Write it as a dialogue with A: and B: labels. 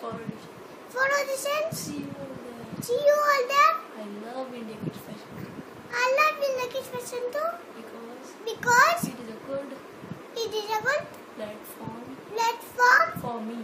A: for audition.
B: Four auditions.
A: See you all there.
B: See you all there.
A: I love India Kids Fashion
B: I love India kids fashion too
A: because
B: because
A: it is a good
B: it is a good
A: platform
B: platform
A: for me.